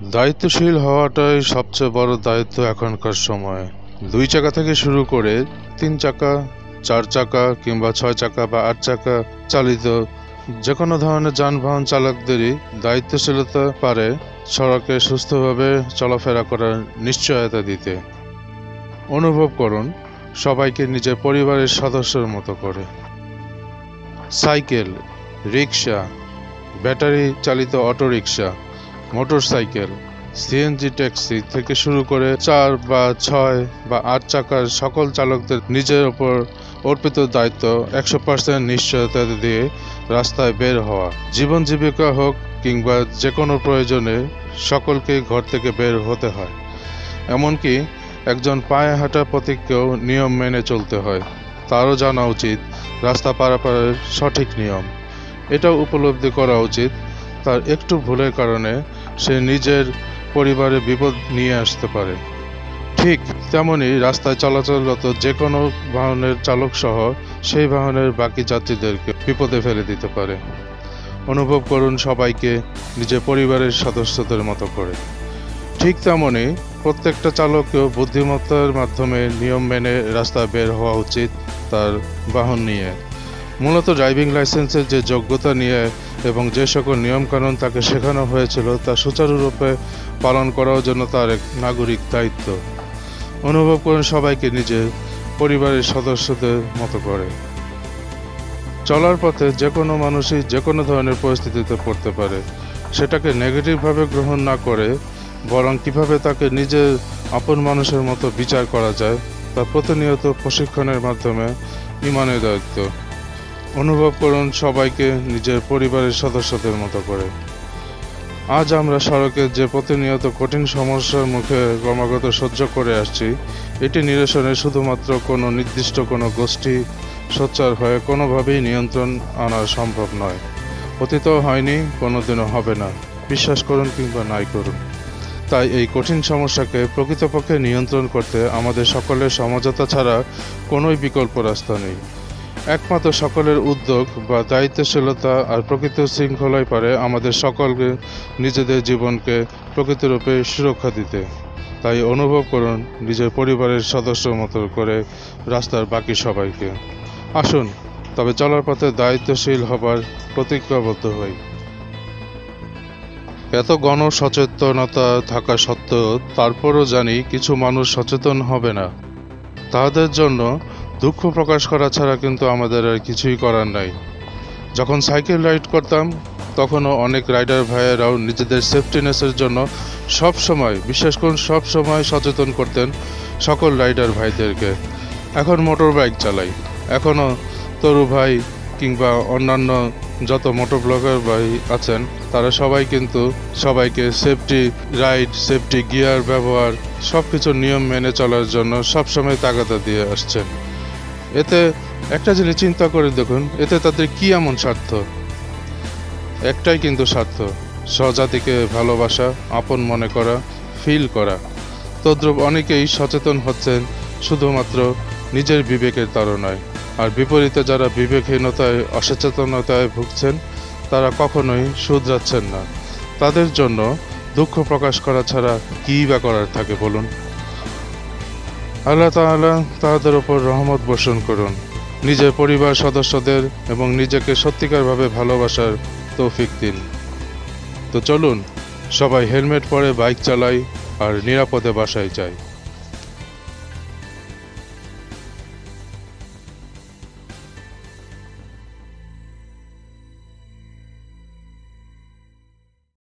দায়িত্বশীল হওয়াটাই সবচেয়ে বড় দায়িত্ব এখনকার সময়ে। দুই চাকা থেকে শুরু করে তিন চাকা, চার চাকা কিংবা ছয় চাকা বা আট চাকা চালিত যে কোনো ধরনের যানবাহন চালকদেরই দায়িত্বশীলতা পারে সড়কে সুস্থভাবে চলাফেরা করার নিশ্চয়তা দিতে। অনুভব করুন, সবাইকে নিজের পরিবারের সদস্যের মতো করে। সাইকেল রিক্সা ব্যাটারি চালিত অটোরিকশা মোটরসাইকেল সিএনজি ট্যাক্সি থেকে শুরু করে চার বা ছয় বা আট চাকার সকল চালকদের নিজের ওপর অর্পিত দায়িত্ব একশো পার্সেন্ট নিশ্চয়তা দিয়ে রাস্তায় বের হওয়া। জীবন জীবিকা হোক কিংবা যে কোনো প্রয়োজনে সকলকে ঘর থেকে বের হতে হয়। এমনকি একজন পায়ে হাঁটা পথিককেও নিয়ম মেনে চলতে হয়। তারও জানা উচিত রাস্তা পারাপারের সঠিক নিয়ম। এটাও উপলব্ধি করা উচিত তার একটু ভুলের কারণে সে নিজের পরিবারে বিপদ নিয়ে আসতে পারে। ঠিক তেমনি রাস্তায় চলাচলরত যে কোনো বাহনের চালক সহ সেই বাহনের বাকি যাত্রীদেরকে বিপদে ফেলে দিতে পারে। অনুভব করুন সবাইকে নিজের পরিবারের সদস্যদের মতো করে। ঠিক তেমনি প্রত্যেকটা চালককেও বুদ্ধিমত্তার মাধ্যমে নিয়ম মেনে রাস্তায় বের হওয়া উচিত তার বাহন নিয়ে। মূলত ড্রাইভিং লাইসেন্সের যে যোগ্যতা নিয়ে এবং যে সকল নিয়মকানুন তাকে শেখানো হয়েছিল তা সুচারুরূপে পালন করার জন্য তার এক নাগরিক দায়িত্ব। অনুভব করুন সবাইকে নিজের পরিবারের সদস্যদের মতো করে। চলার পথে যে কোনো মানুষই যে কোনো ধরনের পরিস্থিতিতে পড়তে পারে। সেটাকে নেগেটিভভাবে গ্রহণ না করে বরং কীভাবে তাকে নিজের আপন মানুষের মতো বিচার করা যায় তা প্রতিনিয়ত প্রশিক্ষণের মাধ্যমে ইমানের দায়িত্ব। অনুভব করুন সবাইকে নিজের পরিবারের সদস্যদের মতো করে। আজ আমরা সড়কে যে প্রতিনিয়ত কঠিন সমস্যার মুখে ক্রমাগত সহ্য করে আসছি, এটি নিরসনে শুধুমাত্র কোনো নির্দিষ্ট কোনো গোষ্ঠী সোচ্চার হয়ে কোনোভাবেই নিয়ন্ত্রণ আনা সম্ভব নয়। অতীতও হয়নি, কোনোদিনও হবে না। বিশ্বাস করুন কিংবা নাই করুন। তাই এই কঠিন সমস্যাকে প্রকৃতপক্ষে নিয়ন্ত্রণ করতে আমাদের সকলের সমঝোতা ছাড়া কোনোই বিকল্প রাস্তা নেই। একমাত্র সকলের উদ্যোগ বা দায়িত্বশীলতা আর প্রকৃত শৃঙ্খলাই পারে আমাদের সকলকে নিজেদের জীবনকে প্রকৃতরূপে সুরক্ষা দিতে। তাই অনুভব করুন, নিজের পরিবারের সদস্য মতো করে রাস্তার বাকি সবাইকে। আসুন, তবে চলার পথে দায়িত্বশীল হবার প্রতিজ্ঞাবদ্ধ হই। এত গণ সচেতনতা থাকা সত্ত্বেও তারপরও জানি কিছু মানুষ সচেতন হবে না। তাদের জন্য দুঃখ প্রকাশ করা ছাড়া কিন্তু আমাদের আর কিছুই করার নাই। যখন সাইকেল রাইড করতাম, তখনও অনেক রাইডার ভাইয়েরাও নিজেদের সেফটিনেসের জন্য সব সময়, বিশেষ করে সব সময় সচেতন করতেন সকল রাইডার ভাইদেরকে। এখন মোটর বাইক চালাই। এখনও তরু ভাই কিংবা অন্যান্য যত মোটর ব্লগার ভাই আছেন, তারা সবাই কিন্তু সবাইকে সেফটি রাইড সেফটি গিয়ার ব্যবহার সব কিছু নিয়ম মেনে চলার জন্য সবসময় তাগাদা দিয়ে আসছেন। এতে একটা জিনিস চিন্তা করে দেখুন, এতে তাদের কি এমন স্বার্থ? একটাই কিন্তু স্বার্থ, স্বজাতিকে ভালোবাসা, আপন মনে করা ফিল করা। তদ্রুপ অনেকেই সচেতন হচ্ছেন শুধুমাত্র নিজের বিবেকের তাড়নায়। আর বিপরীতে যারা বিবেকহীনতায়, অসচেতনতায় ভুগছেন, তারা কখনোই শুধরাচ্ছেন না। তাদের জন্য দুঃখ প্রকাশ করা ছাড়া কী বা করার থাকে বলুন? আল্লাহ তাআলা তাহাদের ওপর রহমত বর্ষণ করুন। নিজের পরিবার সদস্যদের এবং নিজেকে সত্যিকারভাবে ভালোবাসার তৌফিক দিন। তো চলুন, সবাই হেলমেট পরে বাইক চালাই আর নিরাপদে বাসায় যায়